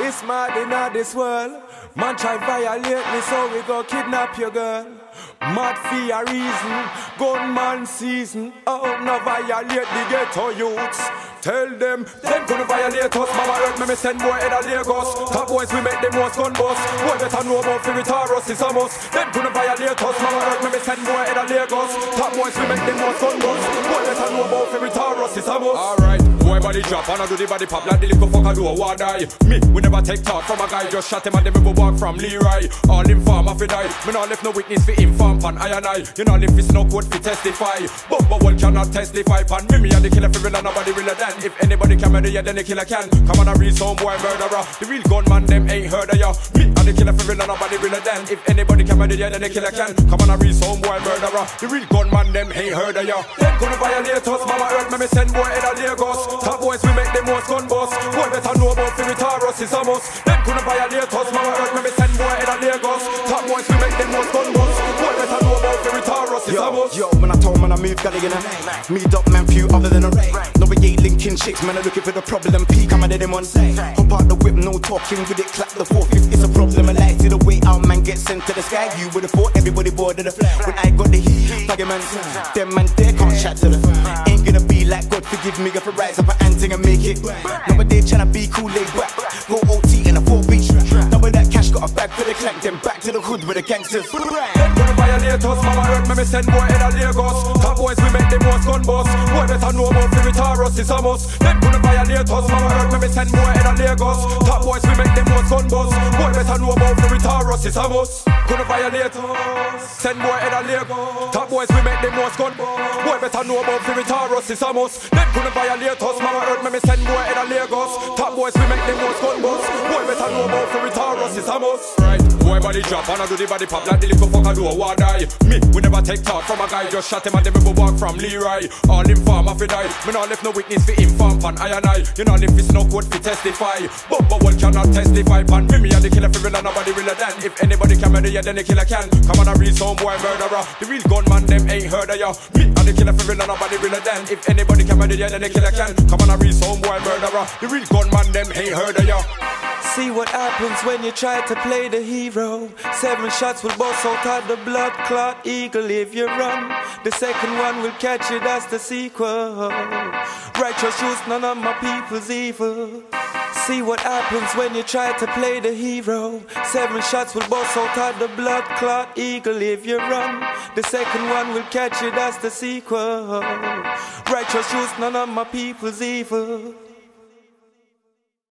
It's mad in this world. Man try violate me, so we go kidnap your girl. Mad for a reason, gunman season. Oh, no violate the ghetto youths. Tell them, them gonna violate us. Mama hurt me, me send boy head of Lagos. Top boys, we make the most gun boss. Boy better know about Firitaros, it's a must. Them gonna violate us. Mama hurt me, me send boy head of Lagos. Top boys, we make the most gun boss. Boy better know about Firitaros, it's a must. Alright, boy body drop, and I do the body pop like the little fucker do a war die. Me, we never take talk from a guy, just shot him and them we walk from Leroy. All inform fi die. Me not left no witness for inform pan I and I. You know if it's no good for testify. But but one cannot testify pan me. Me and the killer for real and nobody realer than. If anybody can murder you, then the killer can. Come on and read some boy murderer. The real gunman them ain't heard of ya. Me and the killer for real and nobody realer than. If anybody can murder you, then the killer can. Come on and read some boy murderer. The real gunman them ain't heard of ya. Them gonna violate us. Mama earth me send boy head of Lagos. Top boys we make the most gun boss. Boy better know about Firitaros is a must. Them gonna violate us. Mama earth me send boy head of Lagos. Top boys we make the most gun boss. A. Yo, when I told man I moved, got it in a Me dot man few other than a ray. No we ain't linking chicks, man. I'm looking for the problem. Peak, I'm at them on say. Hop out the whip, no talking with it. Clap the fourth if it's a problem. I like to the way our man gets sent to the sky. You would've thought everybody bored of the flag. When I got the heat, plug man, them man there can't chat to the. Ain't gonna be like God forgive me if I rise up an anting and make it. Nobody tryna be cool, laid back. A the clank, then back to the hood with the gangsters. Them gonna violate us, mama hurt me, me send boy head of Lagos. Top boys we make the most gun boss. Boy better know about Firitaros, it's a must. Them gonna violate us, mama hurt me, me send boy head of Lagos. Top boys we make the most gun boss. Boy better know about Firitaros, it's a must. Gonna violate us, send boy head of Lagos. Top boys we make the most gun boss. Boy better know about Firitaros, it's a must. Them gonna violate us, mama hurt me, me send boy head of Lagos. Top boys we make the most gun boss. Boy better know about Firitaros, it's a must. Right, boy body drop and I do the body pop like the little fucker do a war die. Me, we never take talk from a guy, just shot him and then we walk from Leroy. All inform fi die. Me not left no witness for him inform pan I and I. You know if it's no good fi testify. But but one cannot testify pan. Me me and the killer for real and nobody realer than. If anybody can murder you, then the killer can. Come on a read some boy murderer. The real gunman them ain't heard of ya. Me and the killer for real and nobody realer than. If anybody can murder you, then the killer can. Come on a read some boy murderer. The real gunman them ain't heard of ya. See what happens when you try to play the hero. Seven shots will bust out of the blood clot eagle if you run. The second one will catch you, that's the sequel. Righteous use none of my people's evil. See what happens when you try to play the hero. Seven shots will bust out of the blood clot eagle if you run. The second one will catch you, that's the sequel. Righteous use none of my people's evil.